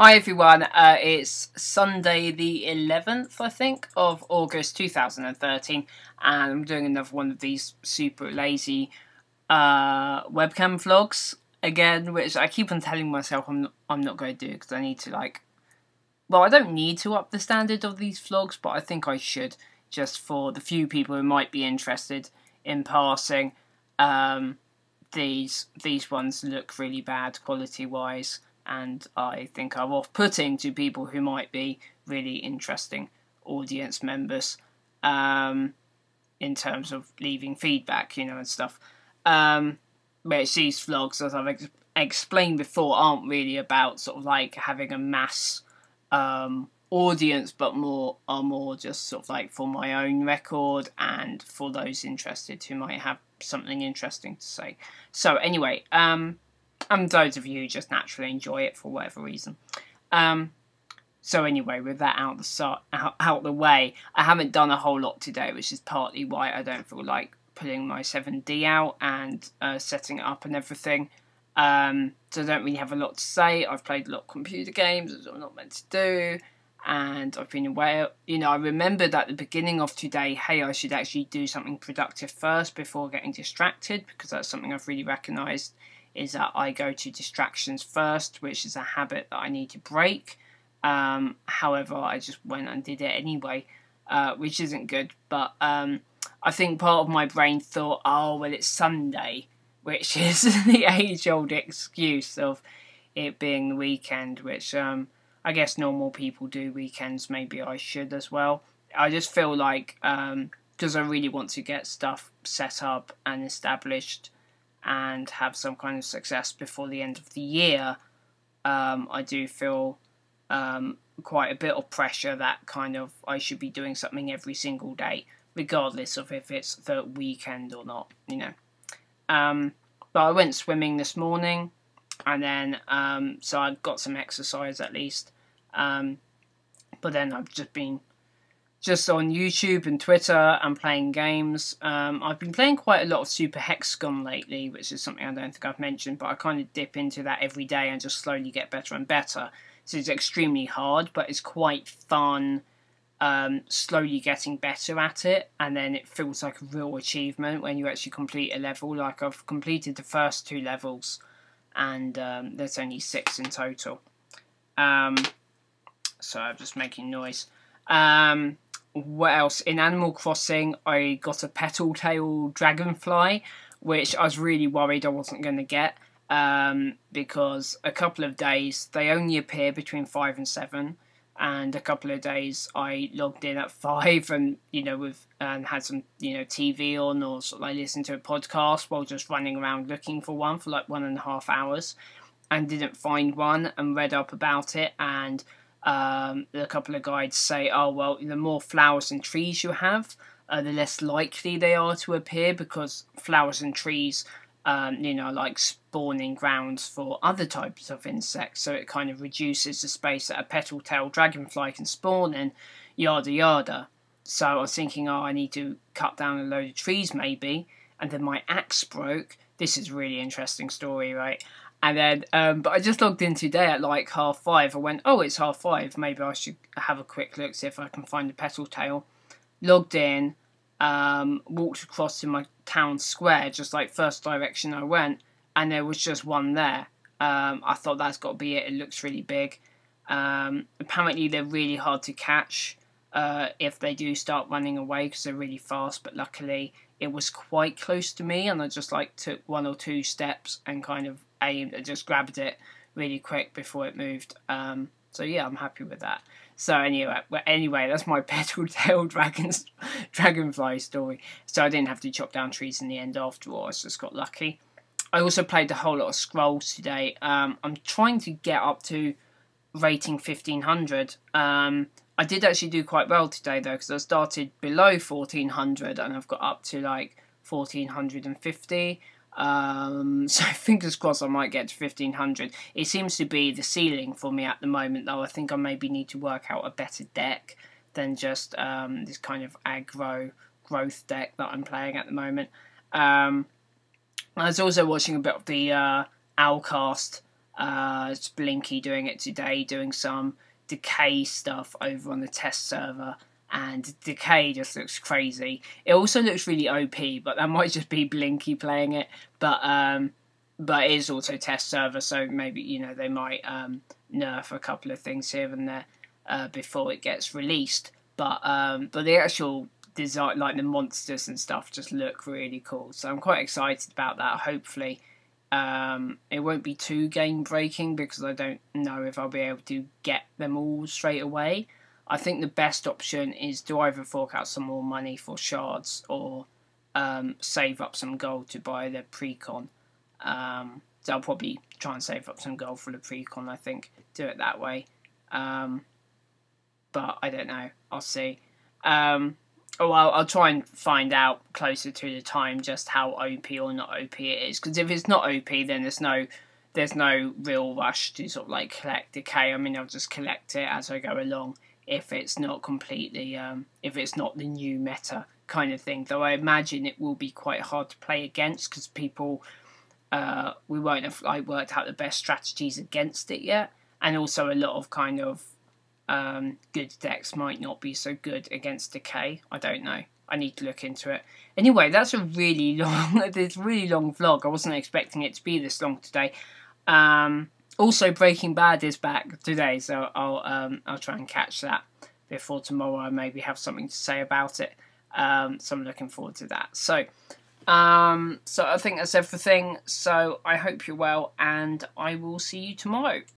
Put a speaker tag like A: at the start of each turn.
A: Hi everyone, uh, it's Sunday the 11th, I think, of August 2013, and I'm doing another one of these super lazy uh, webcam vlogs again, which I keep on telling myself I'm not, I'm not going to do because I need to, like, well, I don't need to up the standard of these vlogs, but I think I should, just for the few people who might be interested in passing. Um, these these ones look really bad quality wise and I think are off putting to people who might be really interesting audience members um, in terms of leaving feedback, you know, and stuff. Um, which these vlogs, as I've ex- explained before, aren't really about sort of like having a mass um, audience, but more are more just sort of like for my own record and for those interested who might have something interesting to say. So anyway, um, and those of you who just naturally enjoy it for whatever reason. Um, so anyway, with that out the out, out the way, I haven't done a whole lot today, which is partly why I don't feel like putting my 7D out and uh, setting it up and everything. Um, so I don't really have a lot to say. I've played a lot of computer games, as I'm not meant to do, and I've been away. You know, I remembered at the beginning of today, hey, I should actually do something productive first before getting distracted, because that's something I've really recognised is that I go to distractions first, which is a habit that I need to break. Um, however, I just went and did it anyway, uh, which isn't good. But um, I think part of my brain thought, oh, well, it's Sunday, which is the age old excuse of it being the weekend, which um, I guess normal people do weekends. Maybe I should as well. I just feel like because um, I really want to get stuff set up and established and have some kind of success before the end of the year, um, I do feel um, quite a bit of pressure that kind of I should be doing something every single day, regardless of if it's the weekend or not, you know. Um, but I went swimming this morning, and then um, so I got some exercise at least. Um, but then I've just been just on YouTube and Twitter and playing games. Um, I've been playing quite a lot of Super Hexagon lately, which is something I don't think I've mentioned, but I kind of dip into that every day and just slowly get better and better. So it's extremely hard, but it's quite fun. Um, slowly getting better at it, and then it feels like a real achievement when you actually complete a level. Like I've completed the first two levels, and um, there's only six in total. Um, so I'm just making noise. Um, what else? In Animal Crossing, I got a petal tail dragonfly, which I was really worried I wasn't going to get um, because a couple of days they only appear between five and seven, and a couple of days I logged in at five and you know with and had some you know TV on or sort of like listened to a podcast while just running around looking for one for like one and a half hours, and didn't find one and read up about it and um, a couple of guides say, oh, well, the more flowers and trees you have, uh, the less likely they are to appear because flowers and trees, um, you know, like spawning grounds for other types of insects. So it kind of reduces the space that a petal tailed dragonfly can spawn in, yada yada. So I was thinking, oh, I need to cut down a load of trees maybe. And then my axe broke. This is really interesting story, right? And then, um, but I just logged in today at like half five. I went, oh, it's half five. Maybe I should have a quick look, see if I can find the petal tail. Logged in, um, walked across to my town square, just like first direction I went, and there was just one there. Um, I thought that's got to be it. It looks really big. Um, apparently, they're really hard to catch uh, if they do start running away because they're really fast. But luckily, it was quite close to me, and I just like took one or two steps and kind of aimed and just grabbed it really quick before it moved. Um, so yeah, I'm happy with that. So anyway, well, anyway, that's my petal tail dragons dragonfly story. So I didn't have to chop down trees in the end after all. I just got lucky. I also played a whole lot of scrolls today. Um, I'm trying to get up to rating 1500. Um, I did actually do quite well today though because I started below 1400 and I've got up to like 1450. Um, so fingers crossed I might get to 1500. It seems to be the ceiling for me at the moment, though. I think I maybe need to work out a better deck than just um, this kind of aggro growth deck that I'm playing at the moment. Um, I was also watching a bit of the uh, Owlcast Uh, it's Blinky doing it today, doing some Decay stuff over on the test server, and Decay just looks crazy. It also looks really OP, but that might just be Blinky playing it. But um, but it is also test server, so maybe you know they might um, nerf a couple of things here and there uh, before it gets released. But um, but the actual design, like the monsters and stuff, just look really cool. So I'm quite excited about that. Hopefully um, it won't be too game breaking because I don't know if I'll be able to get them all straight away. I think the best option is to either fork out some more money for shards or um, save up some gold to buy the precon. Um, so I'll probably try and save up some gold for the precon. I think do it that way. Um, but I don't know. I'll see. Um, Oh, well, I'll try and find out closer to the time just how OP or not OP it is. Because if it's not OP, then there's no there's no real rush to sort of like collect decay. I mean, I'll just collect it as I go along. If it's not completely, um, if it's not the new meta kind of thing, though, I imagine it will be quite hard to play against because people, uh, we won't have like worked out the best strategies against it yet, and also a lot of kind of um, good decks might not be so good against decay. I don't know. I need to look into it. Anyway, that's a really long, this really long vlog. I wasn't expecting it to be this long today. Um, also, Breaking Bad is back today, so I'll um, I'll try and catch that before tomorrow. I maybe have something to say about it. Um, so I'm looking forward to that. So, um, so I think that's everything. So I hope you're well, and I will see you tomorrow.